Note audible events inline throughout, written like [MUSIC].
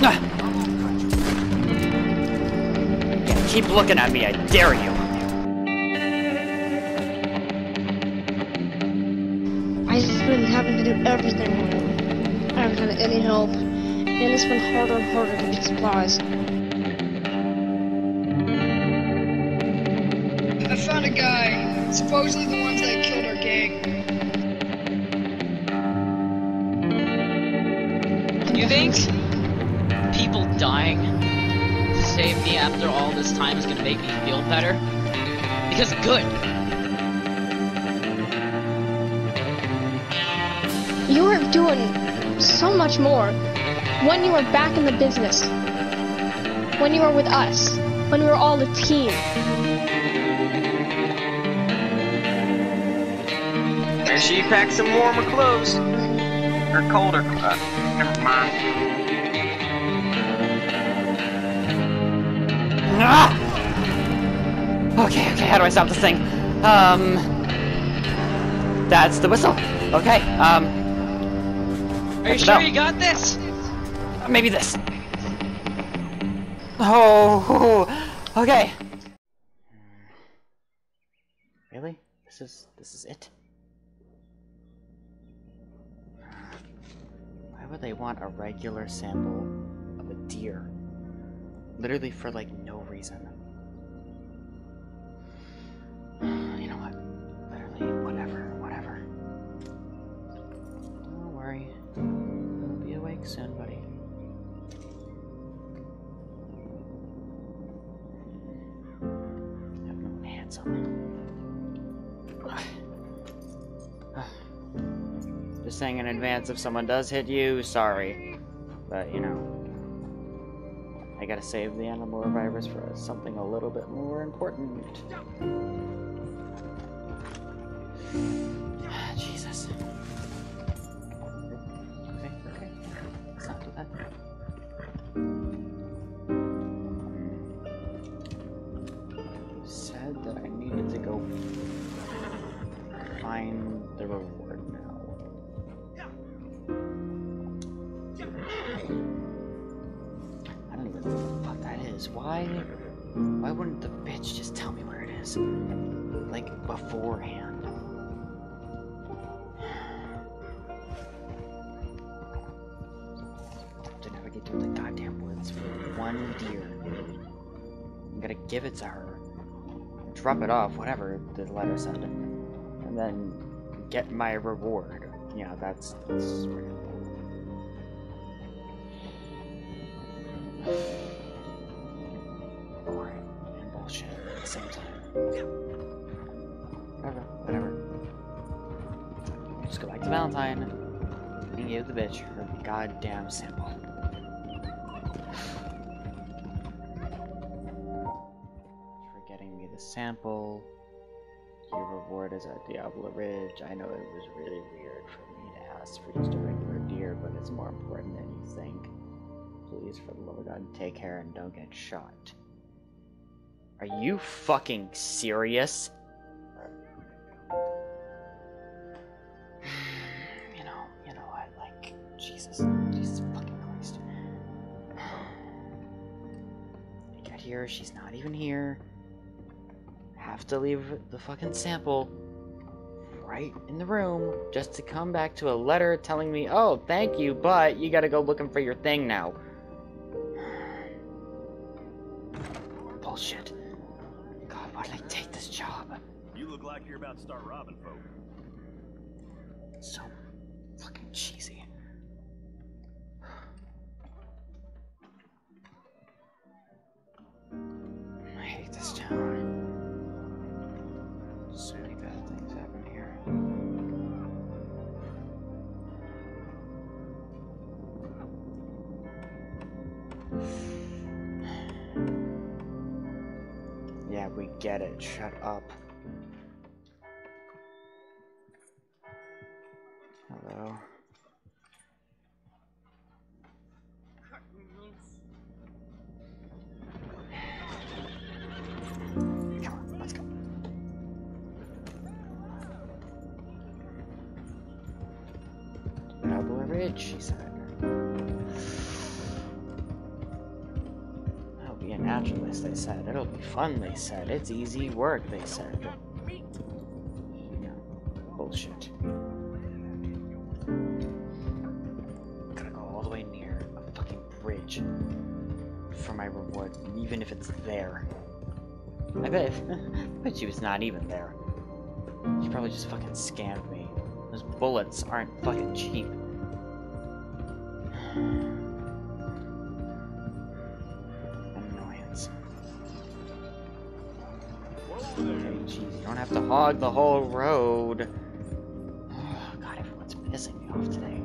Yeah, keep looking at me, I dare you. I just been having to do everything alone. I haven't had any help, and it's been harder and harder to get supplies. I found a guy, supposedly the ones that to save me after all this time is gonna make me feel better? Because good. You were doing so much more when you were back in the business. When you were with us. When we were all a team. And she packed some warmer clothes. Or colder. Uh, never mind. How do I stop this thing? Um... That's the whistle. Okay, um... Are you sure about? you got this? Maybe this. Oh, [LAUGHS] okay. Really? This is this is it? Why would they want a regular sample of a deer? Literally for like no reason. [SIGHS] You know what? Literally, whatever, whatever. Don't worry. You'll be awake soon, buddy. Have no. [SIGHS] Just saying in advance if someone does hit you, sorry. But, you know. I gotta save the animal revivers for something a little bit more important. [SIGHS] Jesus. Okay, okay. Not do that. Said that I needed to go find the reward now. I don't even know what the fuck that is. Why? Why wouldn't the bitch just tell me where it is? Like, beforehand. Give it to her. Drop it off, whatever the letter said. And then get my reward. Yeah, that's, that's [SIGHS] pretty boring and bullshit at the same time. Whatever, whatever. Just go back to Valentine and give the bitch her goddamn sample. Sample. Your reward is at Diablo Ridge. I know it was really weird for me to ask for just a regular deer, but it's more important than you think. Please, for the love of God, take care and don't get shot. Are you fucking serious? [SIGHS] You know, you know what, like, Jesus, Jesus fucking Christ. [SIGHS] I get here, she's not even here. Have to leave the fucking sample right in the room just to come back to a letter telling me, oh, thank you, but you gotta go looking for your thing now. [SIGHS] Bullshit. God, why did I take this job? You look like you're about to start robbing folk. So fucking cheesy. Get it. Shut up. Fun, they said. It's easy work, they said. Bullshit. Gotta go all the way near a fucking bridge for my reward, even if it's there. I bet, [LAUGHS] I bet she was not even there. She probably just fucking scammed me. Those bullets aren't fucking cheap. [SIGHS] [SIGHS] have to hog the whole road. Oh, [SIGHS] God, everyone's pissing me off today.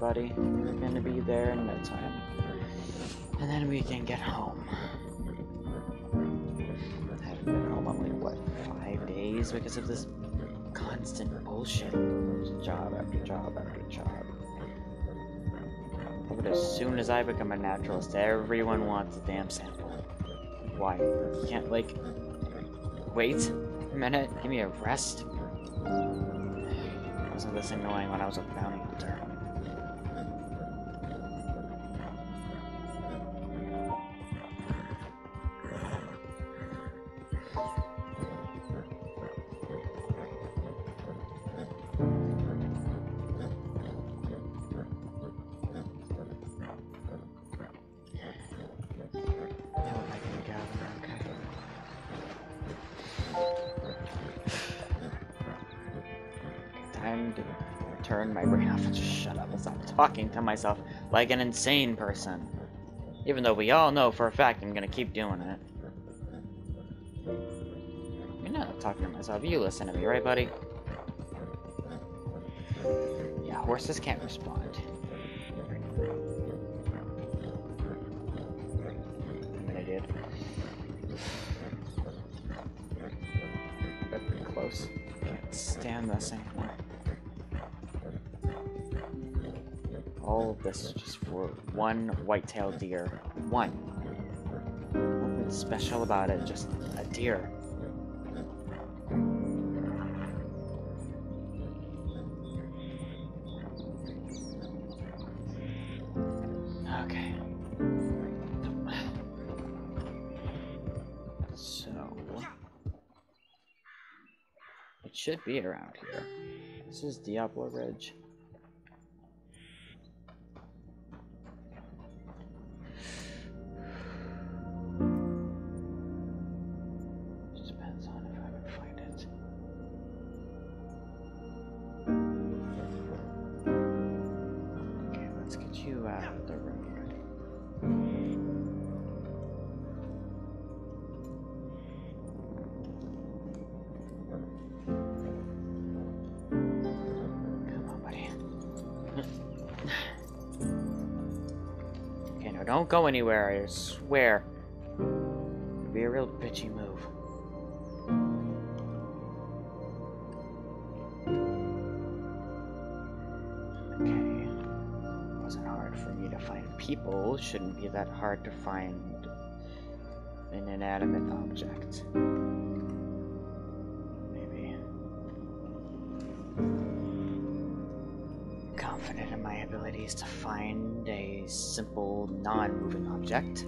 Buddy, you're gonna be there in no time. And then we can get home. I haven't been home only, what, five days because of this constant bullshit. Job after job after job. But as soon as I become a naturalist, everyone wants a damn sample. Why? You can't, like, wait a minute? Give me a rest? I wasn't this annoying when I was a bounty talking to myself like an insane person. Even though we all know for a fact I'm gonna keep doing it. You're not talking to myself, you listen to me, right buddy? Yeah, horses can't respond. I mean, I did. That's close. Can't stand this anymore. This is just for one white-tailed deer. One. Nothing special about it, just a deer. Okay. So it should be around here. This is Diablo Ridge. Don't go anywhere, I swear. It'd be a real bitchy move. Okay. Wasn't hard for me to find people. Shouldn't be that hard to find an inanimate object. Abilities to find a simple, non-moving object.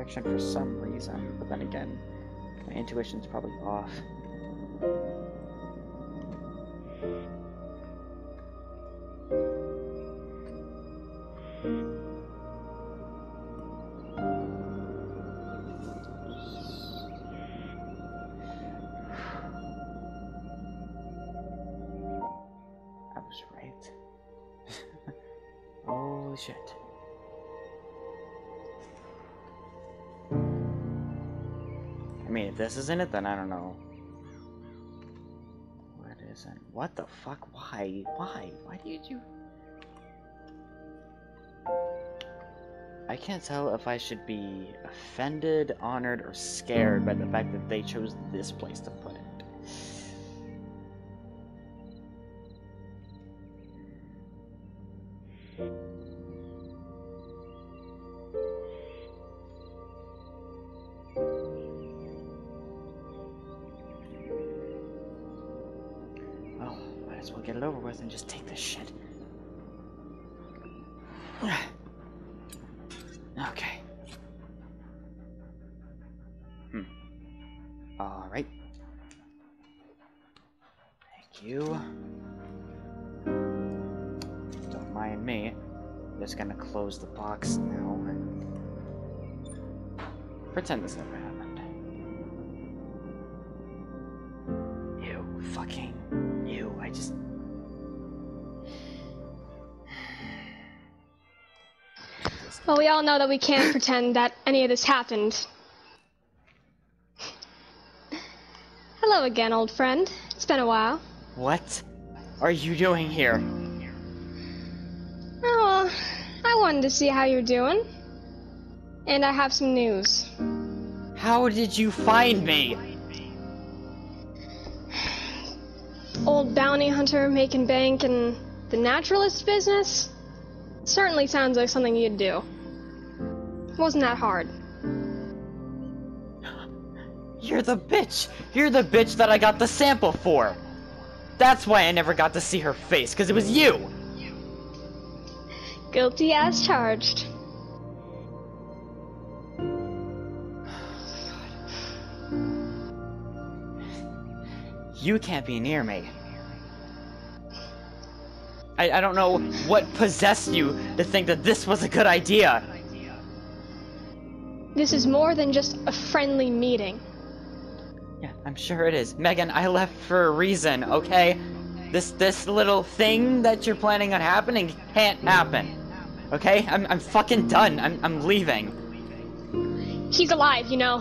Direction for some reason, but then again, my intuition's probably off. This isn't it, then I don't know. What isn't? What the fuck? Why? Why? Why did you? I can't tell if I should be offended, honored, or scared by the fact that they chose this place to put it. Well get it over with and just take this shit. [SIGHS] Okay. Hmm. Alright. Thank you. Don't mind me. I'm Just gonna close the box now and pretend this never all know that we can't [LAUGHS] pretend that any of this happened. Hello again, old friend. It's been a while. What are you doing here? Oh, I wanted to see how you're doing. And I have some news. How did you find me? Old bounty hunter making bank in the naturalist business? Certainly sounds like something you'd do. Wasn't that hard. You're the bitch! You're the bitch that I got the sample for! That's why I never got to see her face, because it was you! Guilty as charged. You can't be near me. I, I don't know what possessed you to think that this was a good idea. This is more than just a friendly meeting. Yeah, I'm sure it is. Megan, I left for a reason, okay? This this little thing that you're planning on happening can't happen. Okay? I'm I'm fucking done. I'm I'm leaving. He's alive, you know.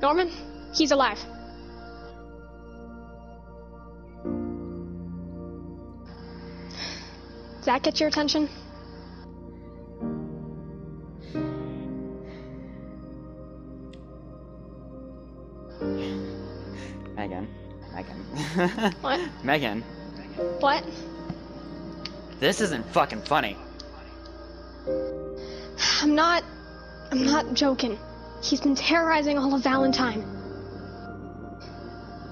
Norman, he's alive. Does that get your attention? What? Megan, What? this isn't fucking funny. I'm not. I'm not joking. He's been terrorizing all of Valentine.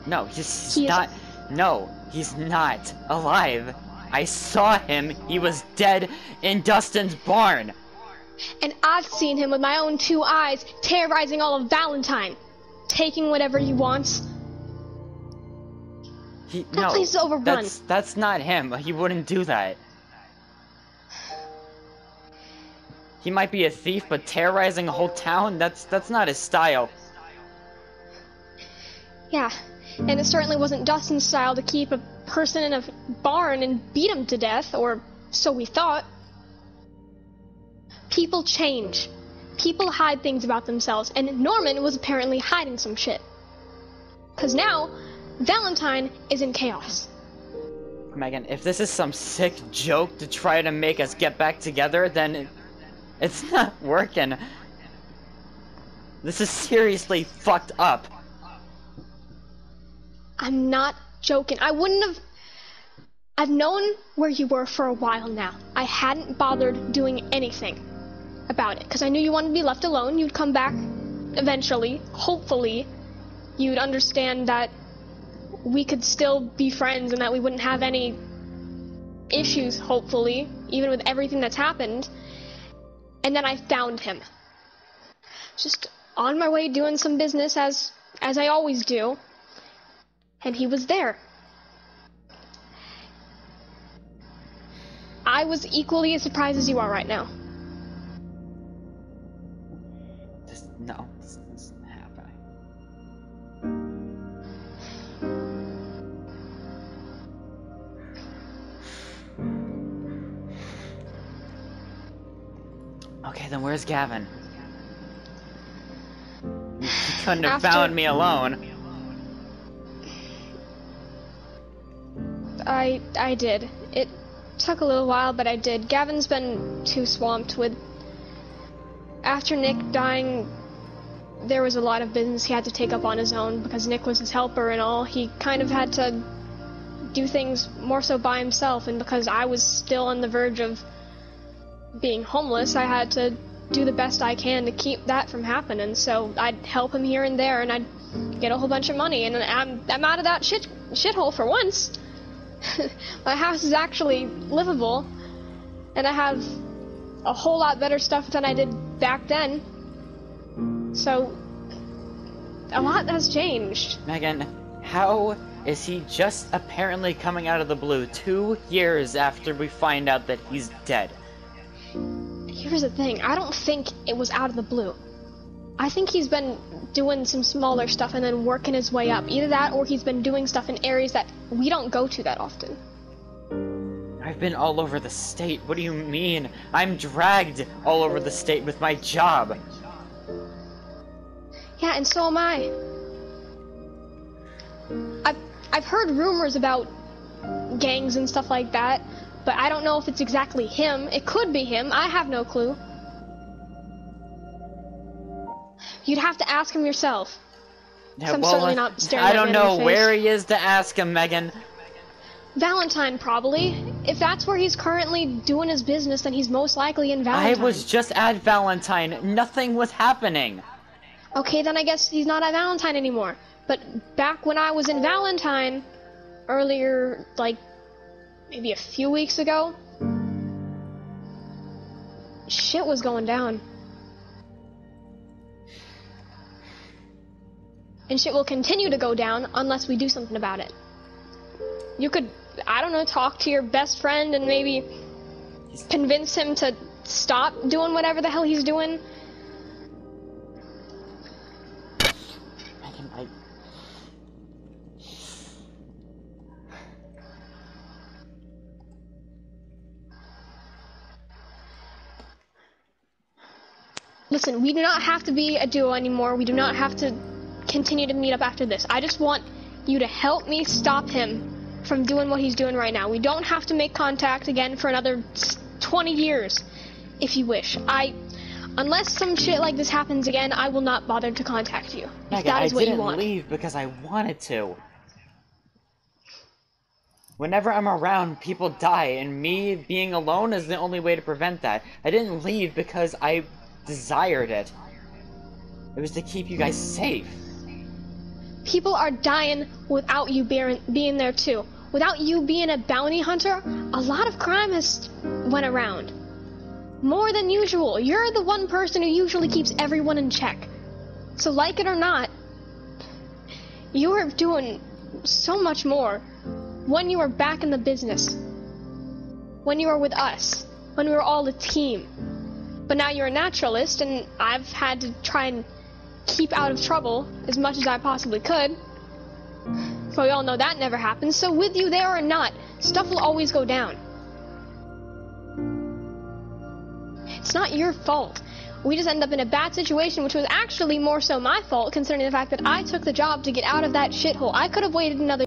No, he's He not. No, he's not alive. I saw him. He was dead in Dustin's barn. And I've seen him with my own two eyes terrorizing all of Valentine. Taking whatever he wants. He, That no, place is overrun. That's that's not him. He wouldn't do that. He might be a thief, but terrorizing a whole town, that's that's not his style. Yeah, and it certainly wasn't Dustin's style to keep a person in a barn and beat him to death, or so we thought. People change. People hide things about themselves, and Norman was apparently hiding some shit. Because now, Valentine is in chaos. Megan, if this is some sick joke to try to make us get back together, then it's [LAUGHS] not working. This is seriously fucked up. I'm not joking. I wouldn't have. I've known where you were for a while now. I hadn't bothered doing anything about it because I knew you wanted to be left alone. You'd come back eventually, hopefully. You'd understand that we could still be friends and that we wouldn't have any issues, hopefully, even with everything that's happened. And then I found him. Just on my way doing some business as as I always do and he was there. I was equally as surprised as you are right now. No, then where's Gavin? He couldn't have After- found me alone. I I did. It took a little while, but I did. Gavin's been too swamped with. After Nick dying, there was a lot of business he had to take up on his own because Nick was his helper and all. He kind of had to do things more so by himself, and because I was still on the verge of being homeless, I had to do the best I can to keep that from happening. So I'd help him here and there, and I'd get a whole bunch of money, and I'm I'm out of that shit shithole for once. [LAUGHS] My house is actually livable, and I have a whole lot better stuff than I did back then. So, a lot has changed. Megan, how is he just apparently coming out of the blue two years after we find out that he's dead? Here's the thing I don't think it was out of the blue. I think he's been doing some smaller stuff and then working his way up. Either that or he's been doing stuff in areas that we don't go to that often. I've been all over the state. What do you mean? I'm dragged all over the state with my job. Yeah, and so am I. I've, I've heard rumors about gangs and stuff like that, but I don't know if it's exactly him. It could be him. I have no clue. You'd have to ask him yourself. Yeah, I'm certainly uh, not staring I don't know where he is to ask him, Megan. Valentine, probably. If that's where he's currently doing his business, then he's most likely in Valentine. I was just at Valentine. Nothing was happening. Okay, then I guess he's not at Valentine anymore. But back when I was in Valentine, earlier, like maybe a few weeks ago, shit was going down. And shit will continue to go down unless we do something about it. You could, I don't know, talk to your best friend and maybe convince him to stop doing whatever the hell he's doing. Listen, we do not have to be a duo anymore. We do not have to continue to meet up after this. I just want you to help me stop him from doing what he's doing right now. We don't have to make contact again for another 20 years, if you wish. I, unless some shit like this happens again, I will not bother to contact you. If that I what you didn't want. leave because I wanted to. Whenever I'm around, people die, and me being alone is the only way to prevent that. I didn't leave because I desired it. It was to keep you guys safe. People are dying without you being, there too. Without you being a bounty hunter, a lot of crime has went around. More than usual. You're the one person who usually keeps everyone in check. So like it or not, you are doing so much more when you are back in the business. When you are with us. When we were all a team. But now you're a naturalist and I've had to try and keep out of trouble as much as I possibly could. But we all know that never happens, so with you there or not, stuff will always go down. It's not your fault. We just end up in a bad situation, which was actually more so my fault, considering the fact that I took the job to get out of that shithole. I could have waited another.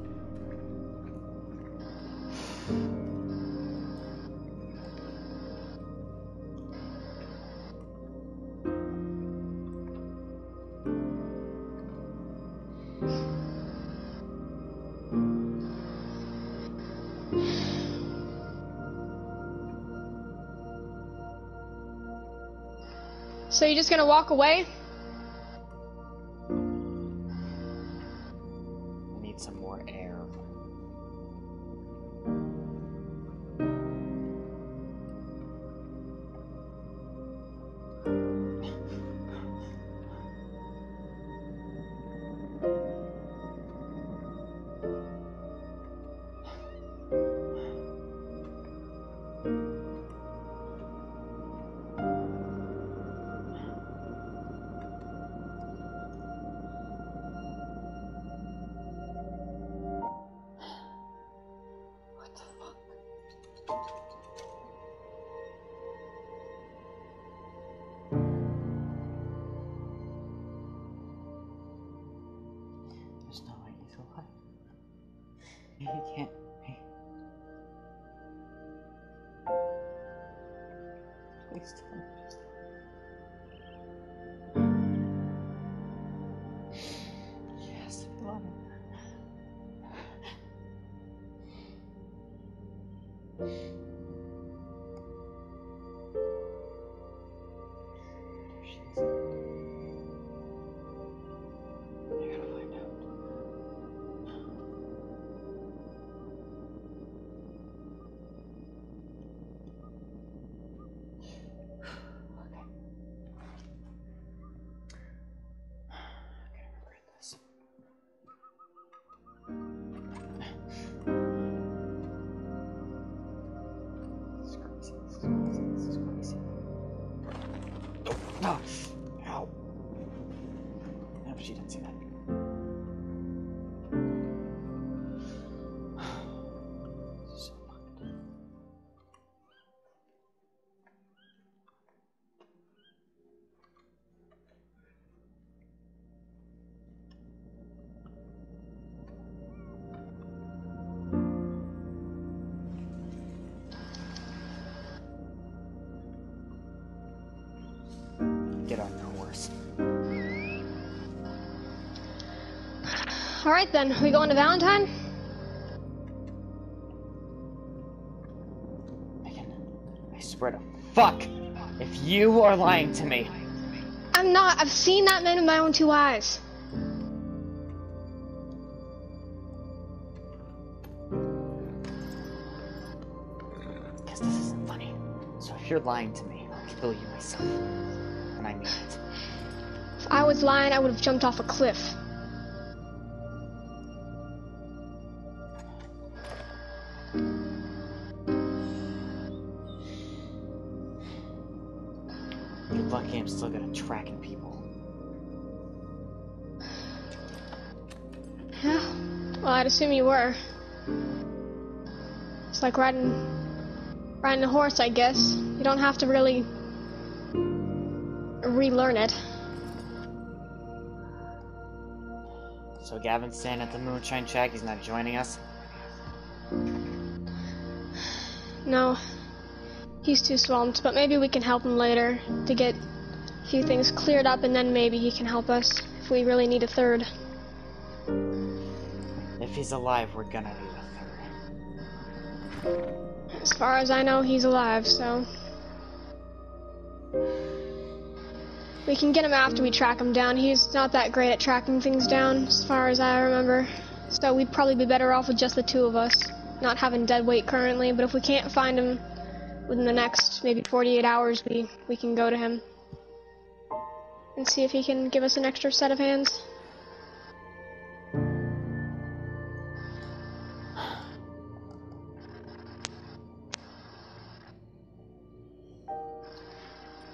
So you're just gonna walk away? Oh, Alright then, we going to Valentine? Megan, I swear to fuck if you are lying to me. I'm not. I've seen that man with my own two eyes. Because this isn't funny. So if you're lying to me, I'll kill you myself. And I mean it. If I was lying, I would have jumped off a cliff. Tracking people. Yeah. Well, I'd assume you were. It's like riding riding a horse, I guess. You don't have to really relearn it. So Gavin's staying at the Moonshine Shack, he's not joining us? No. He's too swamped, but maybe we can help him later to get a few things cleared up and then maybe he can help us if we really need a third. If he's alive, we're gonna need a third. As far as I know, he's alive, so. We can get him after we track him down. He's not that great at tracking things down, as far as I remember. So we'd probably be better off with just the two of us, not having dead weight currently. But if we can't find him within the next maybe 48 hours, we, we can go to him and see if he can give us an extra set of hands.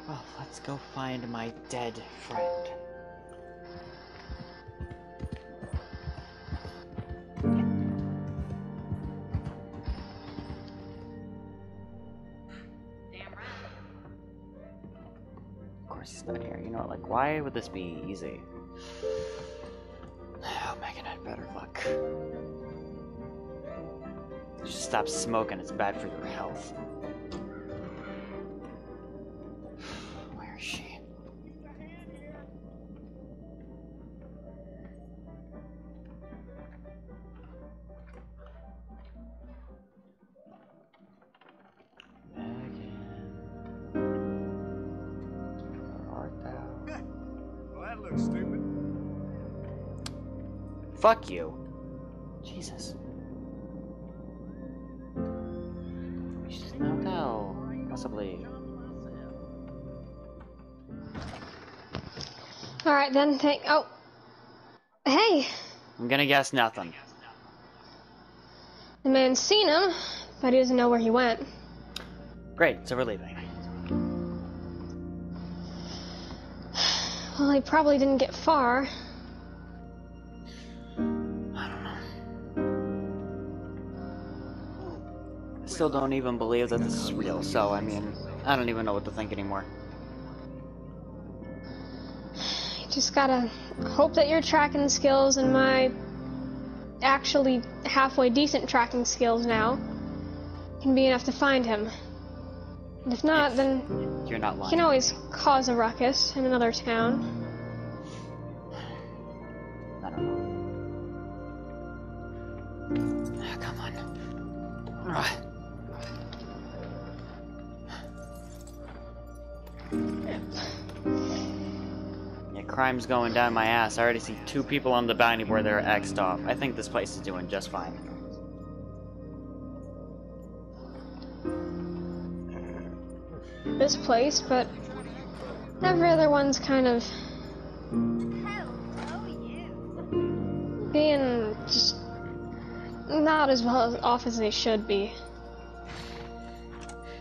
Well, let's go find my dead friend. You know, like, why would this be easy? [SIGHS] Oh, Megan had better luck. You Just stop smoking, it's bad for your health. Fuck you. Jesus. She's in the hotel. Possibly. Alright then, thank. Oh. Hey! I'm gonna guess nothing. The man's seen him, but he doesn't know where he went. Great, so we're leaving. Well, he probably didn't get far. Still don't even believe that this is real, so I mean, I don't even know what to think anymore. You just gotta hope that your tracking skills and my actually halfway decent tracking skills now can be enough to find him. And if not, If then You're not you lying. can always cause a ruckus in another town. Crime's going down my ass. I already see two people on the bounty board that are X'd off. I think this place is doing just fine. This place, but every other one's kind of being just not as well off as they should be.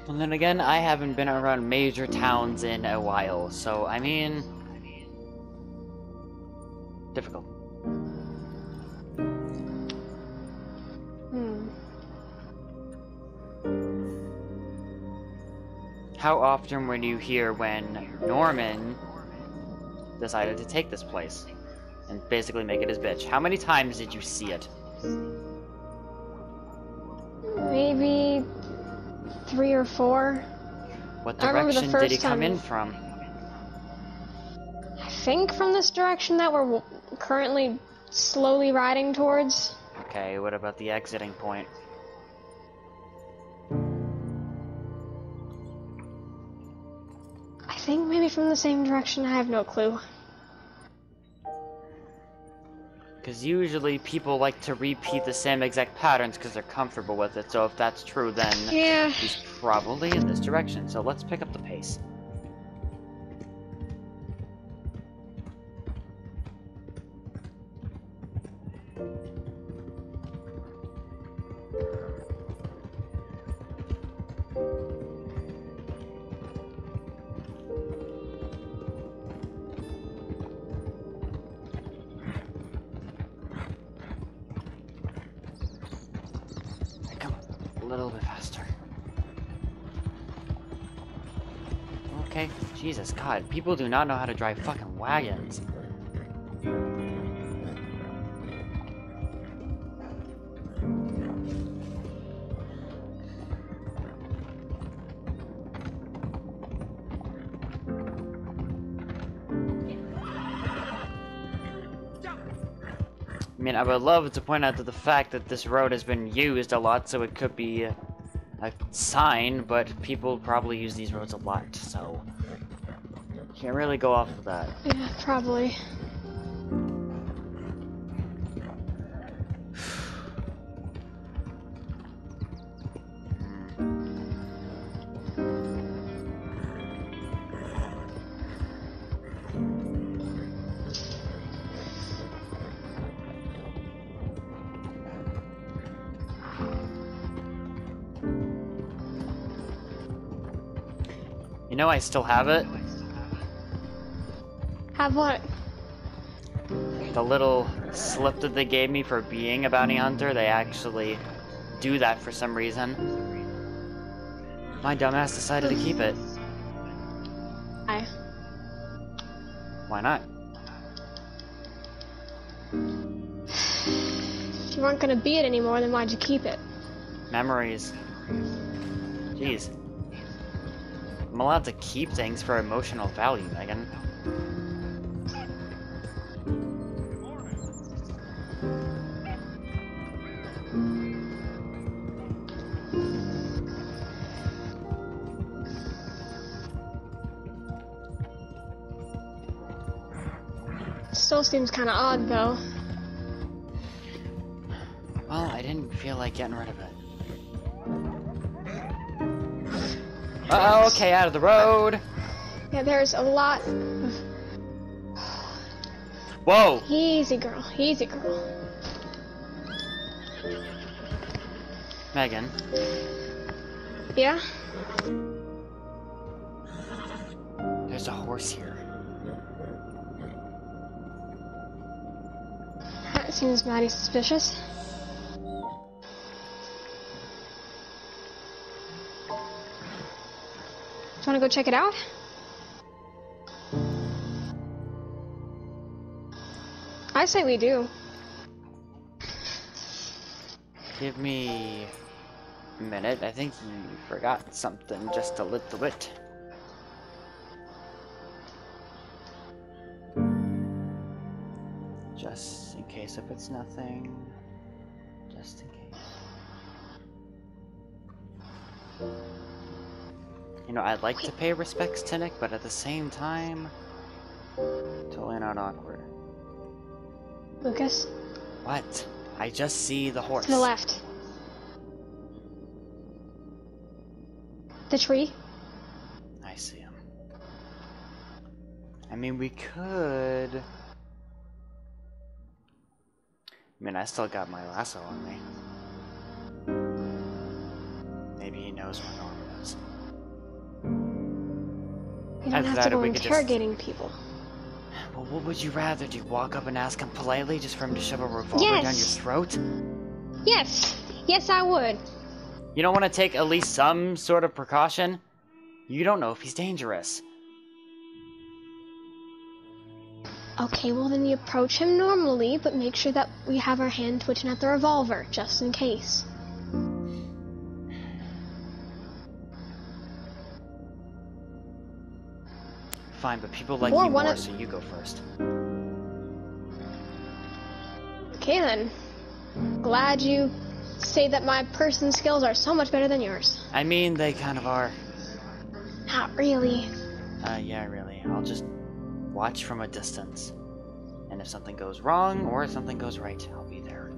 Well, then again, I haven't been around major towns in a while, so I mean. Difficult. Hmm. How often were you here when Norman decided to take this place and basically make it his bitch? How many times did you see it? Maybe three or four. What I remember the direction did he come time- in from? I think from this direction that we're currently slowly riding towards. Okay, what about the exiting point? I think maybe from the same direction. I have no clue. Because usually people like to repeat the same exact patterns because they're comfortable with it, so if that's true, then Yeah. he's probably in this direction. So let's pick up the pace. Faster. Okay, Jesus, God, people do not know how to drive fucking wagons. I mean, I would love to point out to the fact that this road has been used a lot, so it could be a, a sign, but people probably use these roads a lot, so can't really go off of that. Yeah, probably. Know, I still have it. Have what? The little slip that they gave me for being a bounty hunter, they actually do that for some reason. My dumbass decided to keep it. I. Why not? If you weren't gonna be it anymore, then why'd you keep it? Memories. Jeez. I'm allowed to keep things for emotional value, Megan. Still seems kind of odd, though. Well, I didn't feel like getting rid of it. Uh oh, okay, out of the road! Yeah, there's a lot. Of... Whoa! Easy, girl. Easy, girl. Megan, Yeah. there's a horse here. That seems mighty suspicious. Do you want to go check it out? I say we do. Give me a minute. I think you forgot something just a little bit. Just in case if it's nothing. Just in case. You know, I'd like to pay respects to Nick, but at the same time, totally not awkward. Lucas, What? I just see the horse. to the left. The tree? I see him. I mean, we could. I mean, I still got my lasso on me. Maybe he knows where Norman is. You don't have that to or go we could just- interrogating people. Well, what would you rather do? Walk up and ask him politely just for him to shove a revolver down your throat? Yes, yes, I would. You don't want to take at least some sort of precaution? You don't know if he's dangerous. Okay, well then you approach him normally, but make sure that we have our hand twitching at the revolver, just in case. Fine, but people like Or you more, so you go first. Okay then. Glad you say that my person skills are so much better than yours. I mean, they kind of are. Not really. Uh, yeah, really. I'll just watch from a distance. And if something goes wrong or if something goes right, I'll be there.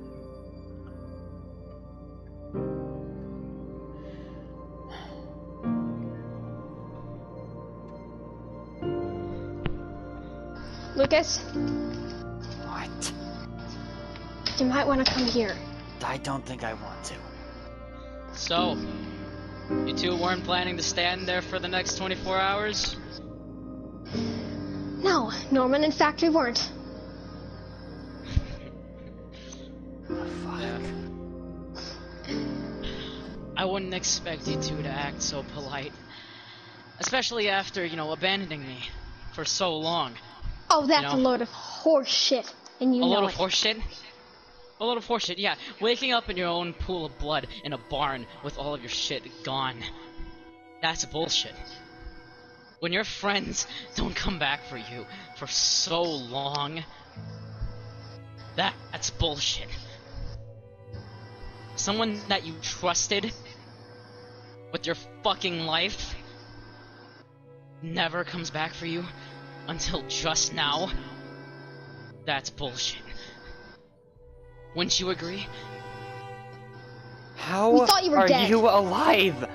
Lucas, What? you might want to come here. I don't think I want to. So, you two weren't planning to stand there for the next 24 hours? No, Norman, in fact, we weren't. The fuck? I wouldn't expect you two to act so polite. Especially after, you know, abandoning me for so long. Oh, that's know- a load of horseshit. and you a load of horseshit? A load of horseshit, yeah. Waking up in your own pool of blood in a barn with all of your shit gone. That's bullshit. When your friends [LAUGHS] don't come back for you for so long, that, that's bullshit. Someone that you trusted with your fucking life never comes back for you until just now. That's bullshit. Wouldn't you agree? How We thought you were are dead. you alive?